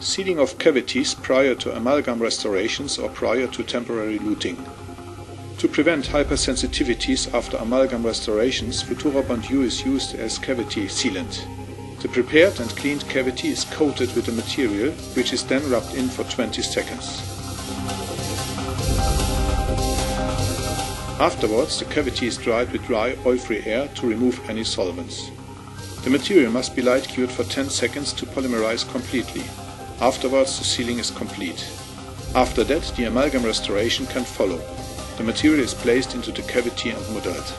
Sealing of cavities prior to amalgam restorations or prior to temporary luting. To prevent hypersensitivities after amalgam restorations, Futurabond U is used as cavity sealant. The prepared and cleaned cavity is coated with a material which is then rubbed in for 20 seconds. Afterwards, the cavity is dried with dry, oil-free air to remove any solvents. The material must be light cured for 10 seconds to polymerize completely. Afterwards, the sealing is complete. After that, the amalgam restoration can follow. The material is placed into the cavity and modeled.